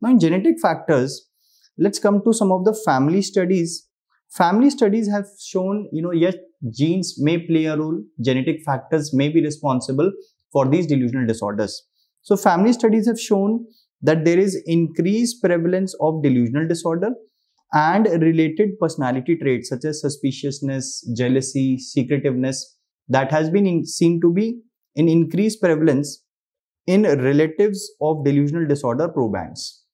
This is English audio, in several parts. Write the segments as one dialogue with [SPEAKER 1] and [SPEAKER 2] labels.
[SPEAKER 1] Now in genetic factors, let's come to some of the family studies. Family studies have shown, you know, yes, genes may play a role, genetic factors may be responsible for these delusional disorders. So family studies have shown that there is increased prevalence of delusional disorder and related personality traits such as suspiciousness, jealousy, secretiveness that has been in, seen to be in increased prevalence in relatives of delusional disorder probands.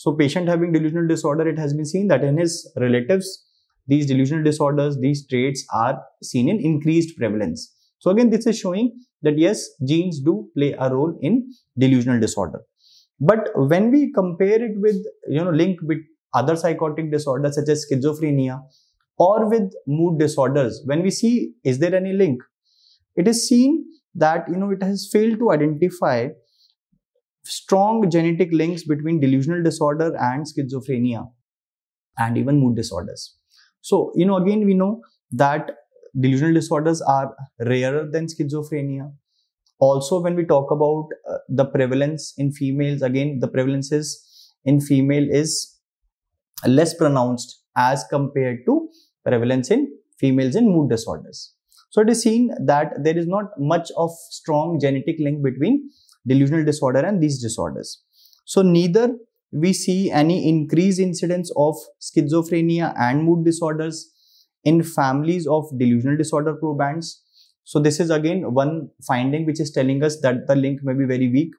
[SPEAKER 1] So patient having delusional disorder, it has been seen that in his relatives, these delusional disorders, these traits are seen in increased prevalence. So again, this is showing that yes, genes do play a role in delusional disorder. But when we compare it with, you know, link with other psychotic disorders such as schizophrenia or with mood disorders, when we see, is there any link? It is seen that, you know, it has failed to identify strong genetic links between delusional disorder and schizophrenia and even mood disorders. So, you know, again, we know that delusional disorders are rarer than schizophrenia also when we talk about uh, the prevalence in females again the prevalence is in female is less pronounced as compared to prevalence in females in mood disorders so it is seen that there is not much of strong genetic link between delusional disorder and these disorders. So neither we see any increased incidence of schizophrenia and mood disorders in families of delusional disorder probands so this is again one finding which is telling us that the link may be very weak,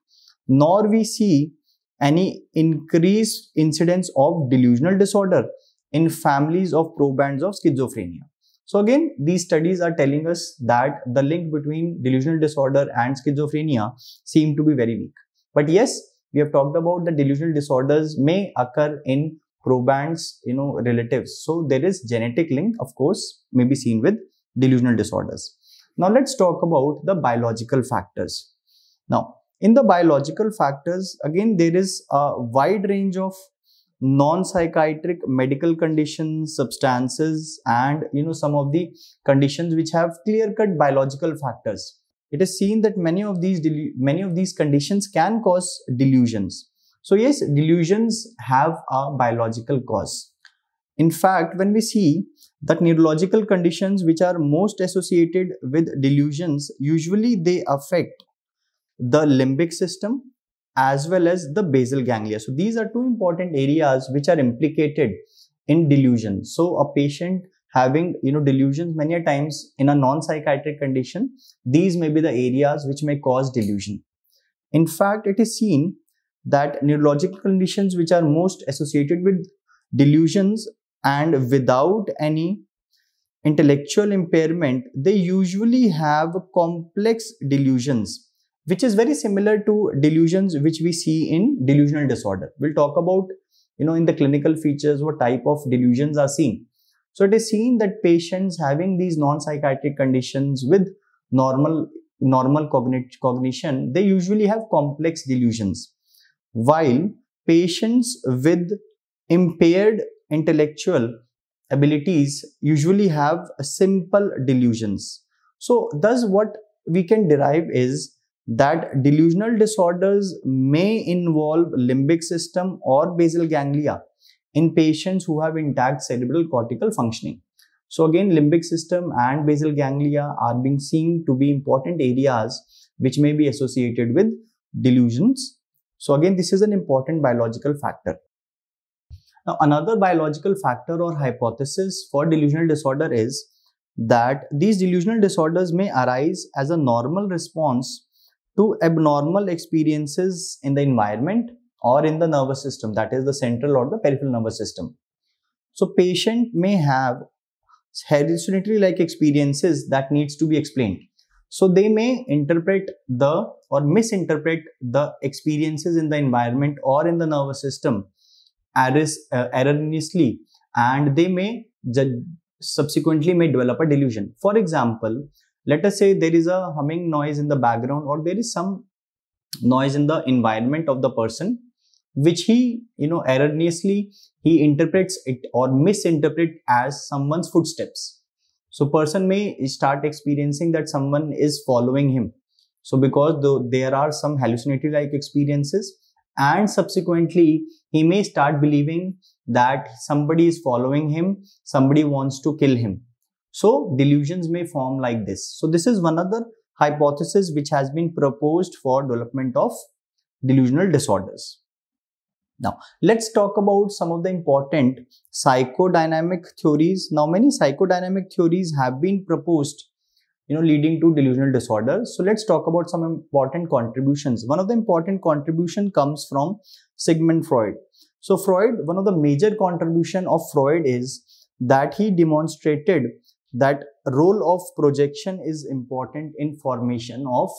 [SPEAKER 1] nor we see any increased incidence of delusional disorder in families of probands of schizophrenia. So again, these studies are telling us that the link between delusional disorder and schizophrenia seem to be very weak. But yes, we have talked about the delusional disorders may occur in probands, you know, relatives. So there is genetic link, of course, may be seen with delusional disorders. Now let's talk about the biological factors. Now, in the biological factors, again, there is a wide range of non-psychiatric medical conditions, substances, and you know some of the conditions which have clear-cut biological factors. It is seen that many of these many of these conditions can cause delusions. So yes, delusions have a biological cause. In fact, when we see that neurological conditions which are most associated with delusions usually they affect the limbic system as well as the basal ganglia. So these are two important areas which are implicated in delusion. So a patient having you know delusions many a times in a non-psychiatric condition these may be the areas which may cause delusion. In fact it is seen that neurological conditions which are most associated with delusions and without any intellectual impairment, they usually have complex delusions, which is very similar to delusions which we see in delusional disorder. We'll talk about, you know, in the clinical features, what type of delusions are seen. So it is seen that patients having these non-psychiatric conditions with normal normal cognition, they usually have complex delusions. While patients with impaired intellectual abilities usually have simple delusions. So thus what we can derive is that delusional disorders may involve limbic system or basal ganglia in patients who have intact cerebral cortical functioning. So again, limbic system and basal ganglia are being seen to be important areas which may be associated with delusions. So again, this is an important biological factor. Now, another biological factor or hypothesis for delusional disorder is that these delusional disorders may arise as a normal response to abnormal experiences in the environment or in the nervous system, that is the central or the peripheral nervous system. So, patient may have hallucinatory like experiences that needs to be explained. So, they may interpret the or misinterpret the experiences in the environment or in the nervous system uh, erroneously and they may subsequently may develop a delusion. For example, let us say there is a humming noise in the background or there is some noise in the environment of the person which he you know erroneously he interprets it or misinterpret as someone's footsteps so person may start experiencing that someone is following him so because there are some hallucinatory like experiences and subsequently he may start believing that somebody is following him, somebody wants to kill him. So delusions may form like this. So this is one other hypothesis which has been proposed for development of delusional disorders. Now, let's talk about some of the important psychodynamic theories. Now, many psychodynamic theories have been proposed, you know, leading to delusional disorders. So, let's talk about some important contributions. One of the important contribution comes from Sigmund Freud. So, Freud, one of the major contribution of Freud is that he demonstrated that role of projection is important in formation of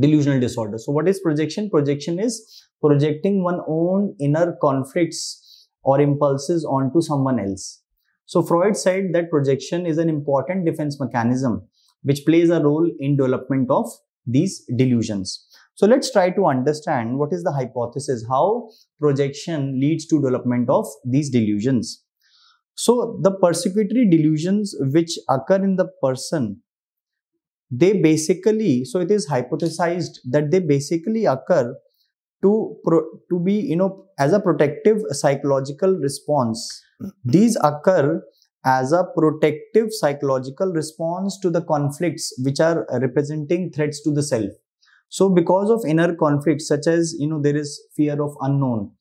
[SPEAKER 1] delusional disorder. So what is projection? Projection is projecting one own inner conflicts or impulses onto someone else. So Freud said that projection is an important defense mechanism which plays a role in development of these delusions. So let's try to understand what is the hypothesis, how projection leads to development of these delusions. So the persecutory delusions which occur in the person, they basically, so it is hypothesized that they basically occur to, pro, to be, you know, as a protective psychological response. These occur as a protective psychological response to the conflicts which are representing threats to the self. So because of inner conflicts such as, you know, there is fear of unknown,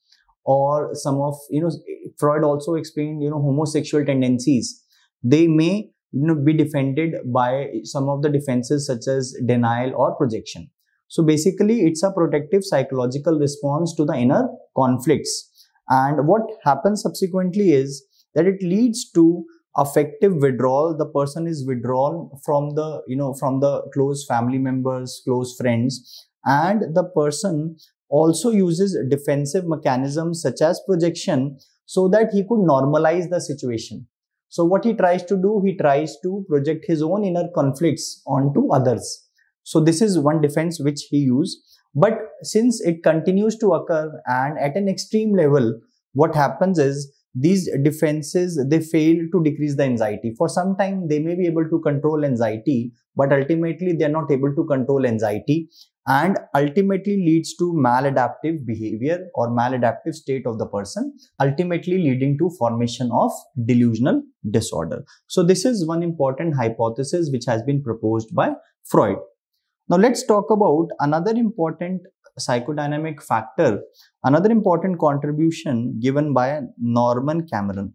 [SPEAKER 1] or some of you know freud also explained you know homosexual tendencies. They may you know be defended by some of the defenses such as denial or projection. So basically it's a protective psychological response to the inner conflicts. And what happens subsequently is that it leads to affective withdrawal. The person is withdrawn from the you know from the close family members close friends. And the person also uses defensive mechanisms such as projection so that he could normalize the situation. So what he tries to do, he tries to project his own inner conflicts onto others. So this is one defense which he used. But since it continues to occur and at an extreme level, what happens is these defenses, they fail to decrease the anxiety. For some time, they may be able to control anxiety, but ultimately they are not able to control anxiety and ultimately leads to maladaptive behavior or maladaptive state of the person ultimately leading to formation of delusional disorder. So this is one important hypothesis which has been proposed by freud. Now let's talk about another important psychodynamic factor another important contribution given by norman cameron.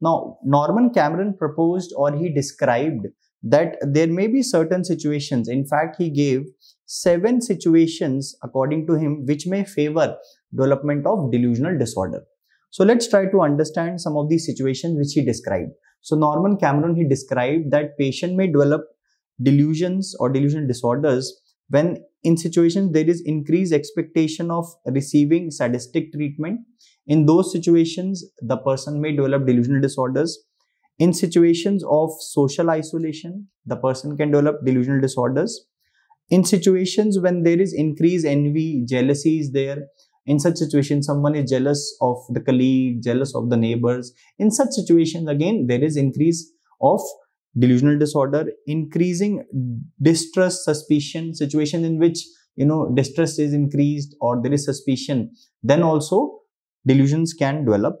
[SPEAKER 1] Now norman cameron proposed or he described that there may be certain situations. In fact he gave seven situations according to him which may favor development of delusional disorder. So let's try to understand some of these situations which he described. So norman cameron he described that patient may develop delusions or delusional disorders when in situations there is increased expectation of receiving sadistic treatment. In those situations the person may develop delusional disorders. In situations of social isolation, the person can develop delusional disorders. In situations when there is increased envy, jealousy is there, in such situations, someone is jealous of the colleague, jealous of the neighbors. In such situations, again, there is increase of delusional disorder, increasing distrust, suspicion, situation in which, you know, distrust is increased or there is suspicion, then also delusions can develop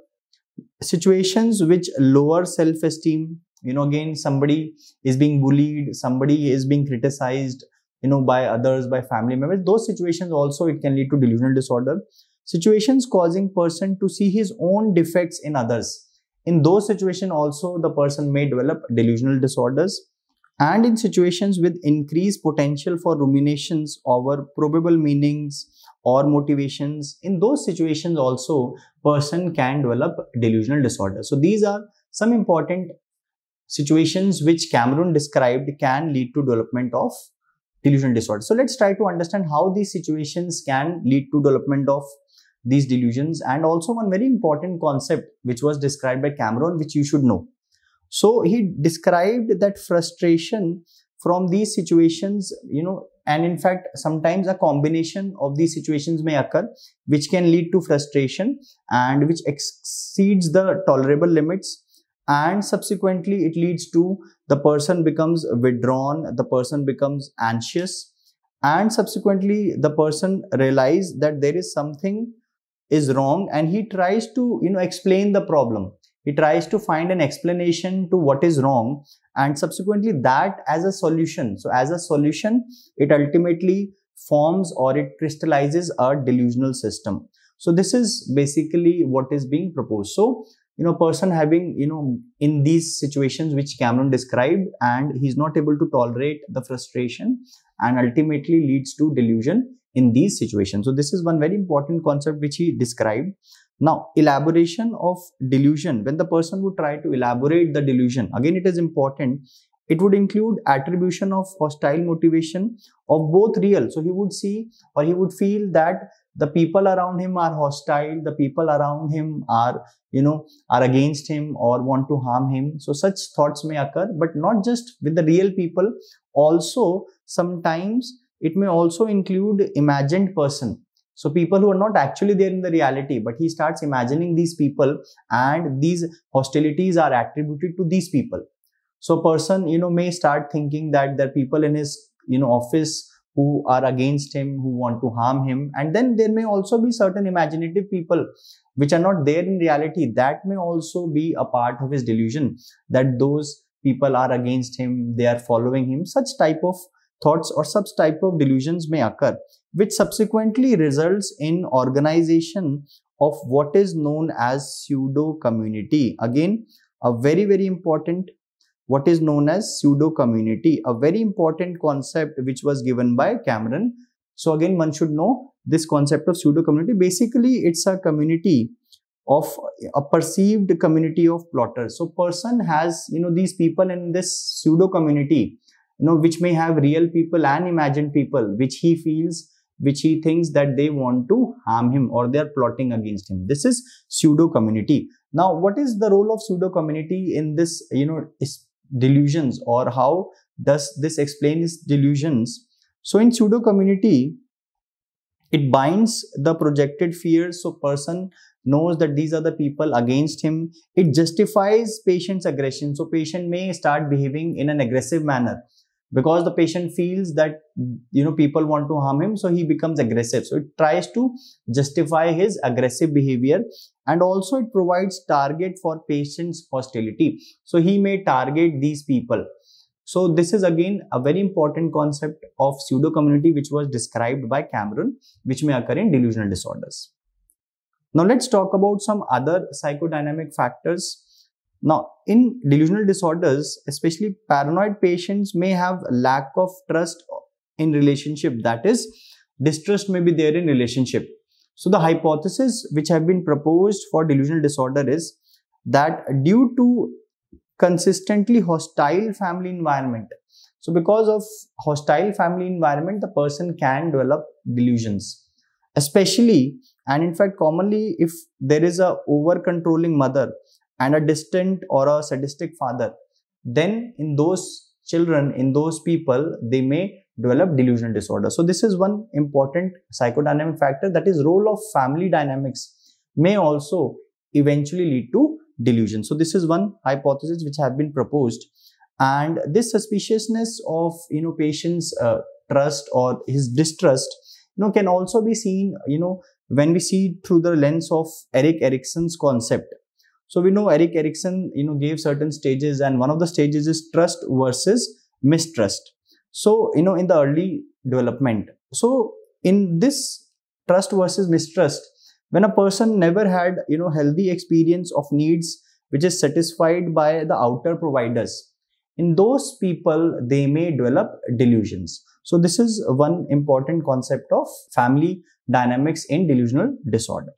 [SPEAKER 1] situations which lower self-esteem you know again somebody is being bullied somebody is being criticized you know by others by family members. Those situations also it can lead to delusional disorder. Situations causing person to see his own defects in others. In those situations also the person may develop delusional disorders. And in situations with increased potential for ruminations over probable meanings or motivations in those situations also person can develop delusional disorder. So these are some important situations which cameron described can lead to development of delusional disorder. So let's try to understand how these situations can lead to development of these delusions and also one very important concept which was described by cameron which you should know. So he described that frustration from these situations you know and in fact sometimes a combination of these situations may occur which can lead to frustration and which exceeds the tolerable limits and subsequently it leads to the person becomes withdrawn the person becomes anxious. And subsequently the person realize that there is something is wrong and he tries to you know explain the problem. He tries to find an explanation to what is wrong. And subsequently that as a solution. So as a solution it ultimately forms or it crystallizes a delusional system. So this is basically what is being proposed. So you know person having you know in these situations which cameron described and he's not able to tolerate the frustration and ultimately leads to delusion in these situations. So this is one very important concept which he described. Now, elaboration of delusion, when the person would try to elaborate the delusion, again it is important, it would include attribution of hostile motivation of both real. So he would see or he would feel that the people around him are hostile, the people around him are, you know, are against him or want to harm him. So such thoughts may occur, but not just with the real people, also sometimes it may also include imagined person. So people who are not actually there in the reality but he starts imagining these people and these hostilities are attributed to these people. So person you know may start thinking that there are people in his you know office who are against him who want to harm him. And then there may also be certain imaginative people which are not there in reality. That may also be a part of his delusion that those people are against him they are following him. Such type of thoughts or such type of delusions may occur, which subsequently results in organization of what is known as pseudo community. Again, a very, very important what is known as pseudo community, a very important concept which was given by Cameron. So again, one should know this concept of pseudo community. Basically, it's a community of a perceived community of plotters. So person has, you know, these people in this pseudo community you know which may have real people and imagined people which he feels which he thinks that they want to harm him or they are plotting against him this is pseudo community now what is the role of pseudo community in this you know delusions or how does this explain his delusions. So in pseudo community it binds the projected fears. So person knows that these are the people against him. It justifies patient's aggression. So patient may start behaving in an aggressive manner because the patient feels that you know people want to harm him so he becomes aggressive. So it tries to justify his aggressive behavior and also it provides target for patient's hostility. So he may target these people. So this is again a very important concept of pseudo community which was described by cameron which may occur in delusional disorders. Now let's talk about some other psychodynamic factors now, in delusional disorders, especially paranoid patients may have lack of trust in relationship. That is, distrust may be there in relationship. So, the hypothesis which have been proposed for delusional disorder is that due to consistently hostile family environment, so because of hostile family environment, the person can develop delusions, especially and in fact commonly if there is a over controlling mother and a distant or a sadistic father, then in those children, in those people, they may develop delusional disorder. So this is one important psychodynamic factor that is role of family dynamics may also eventually lead to delusion. So this is one hypothesis which have been proposed and this suspiciousness of you know patient's uh, trust or his distrust you know can also be seen you know when we see through the lens of Erik Erikson's concept so we know Erik Erikson, you know, gave certain stages and one of the stages is trust versus mistrust. So, you know, in the early development. So in this trust versus mistrust, when a person never had, you know, healthy experience of needs which is satisfied by the outer providers, in those people, they may develop delusions. So this is one important concept of family dynamics in delusional disorder.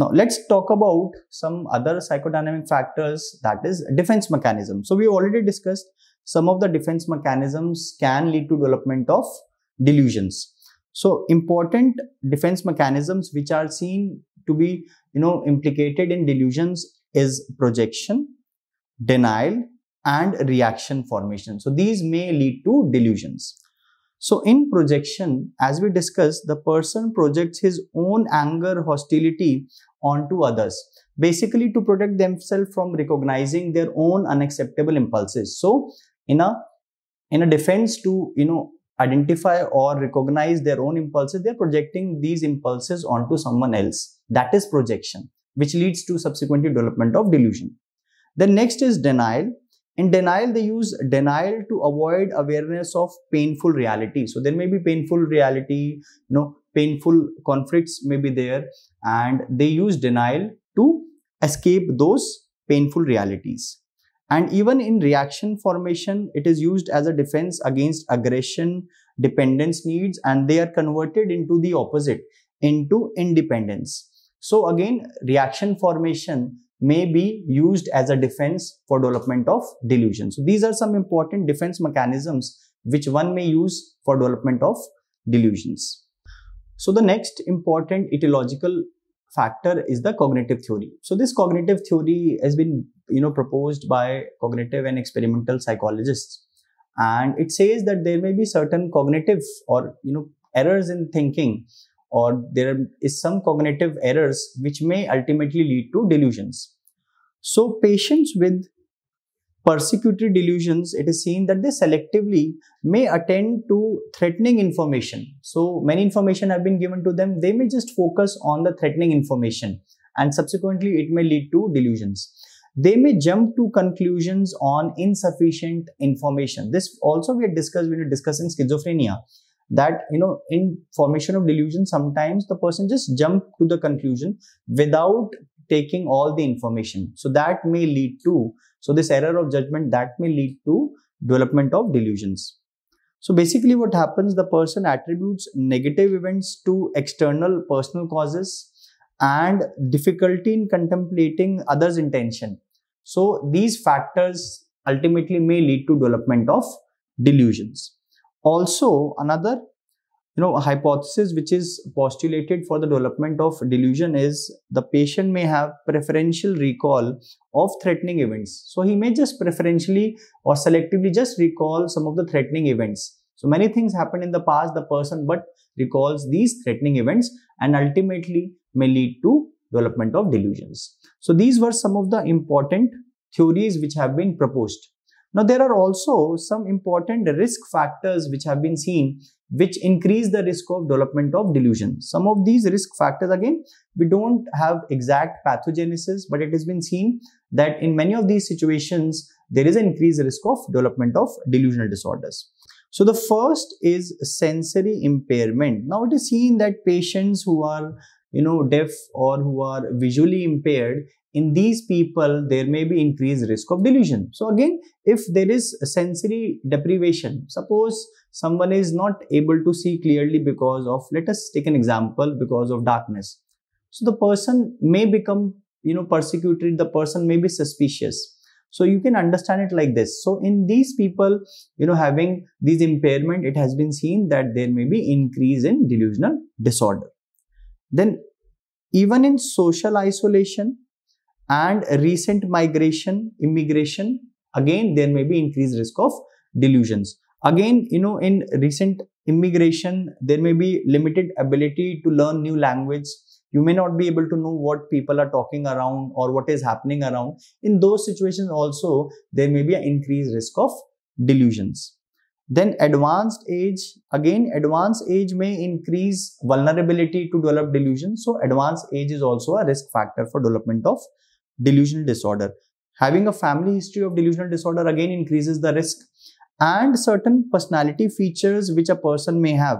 [SPEAKER 1] Now let's talk about some other psychodynamic factors that is defense mechanism. So we already discussed some of the defense mechanisms can lead to development of delusions. So important defense mechanisms which are seen to be you know implicated in delusions is projection, denial and reaction formation. So these may lead to delusions. So in projection, as we discussed, the person projects his own anger, hostility onto others, basically to protect themselves from recognizing their own unacceptable impulses. So in a in a defense to you know identify or recognize their own impulses, they're projecting these impulses onto someone else. That is projection, which leads to subsequent development of delusion. The next is denial. In denial, they use denial to avoid awareness of painful reality. So there may be painful reality, you know, painful conflicts may be there, and they use denial to escape those painful realities. And even in reaction formation, it is used as a defense against aggression, dependence needs, and they are converted into the opposite, into independence. So again, reaction formation may be used as a defense for development of delusion. So these are some important defense mechanisms which one may use for development of delusions. So the next important etiological factor is the cognitive theory. So this cognitive theory has been you know proposed by cognitive and experimental psychologists and it says that there may be certain cognitive or you know errors in thinking or there is some cognitive errors which may ultimately lead to delusions. So patients with persecutory delusions, it is seen that they selectively may attend to threatening information. So many information have been given to them. They may just focus on the threatening information and subsequently it may lead to delusions. They may jump to conclusions on insufficient information. This also we had discussed when we were discussing schizophrenia that you know in formation of delusion sometimes the person just jump to the conclusion without taking all the information. So that may lead to so this error of judgment that may lead to development of delusions. So basically what happens the person attributes negative events to external personal causes and difficulty in contemplating others intention. So these factors ultimately may lead to development of delusions. Also another you know a hypothesis which is postulated for the development of delusion is the patient may have preferential recall of threatening events. So he may just preferentially or selectively just recall some of the threatening events. So many things happened in the past the person but recalls these threatening events and ultimately may lead to development of delusions. So these were some of the important theories which have been proposed. Now, there are also some important risk factors which have been seen which increase the risk of development of delusion. Some of these risk factors, again, we don't have exact pathogenesis, but it has been seen that in many of these situations, there is an increased risk of development of delusional disorders. So the first is sensory impairment. Now it is seen that patients who are you know deaf or who are visually impaired in these people there may be increased risk of delusion so again if there is sensory deprivation suppose someone is not able to see clearly because of let us take an example because of darkness. So the person may become you know persecuted the person may be suspicious. So you can understand it like this. So in these people you know having these impairment it has been seen that there may be increase in delusional disorder. Then even in social isolation and recent migration, immigration, again, there may be increased risk of delusions. Again, you know, in recent immigration, there may be limited ability to learn new language. You may not be able to know what people are talking around or what is happening around. In those situations also, there may be an increased risk of delusions. Then advanced age, again, advanced age may increase vulnerability to develop delusions So advanced age is also a risk factor for development of delusional disorder. Having a family history of delusional disorder again increases the risk and certain personality features which a person may have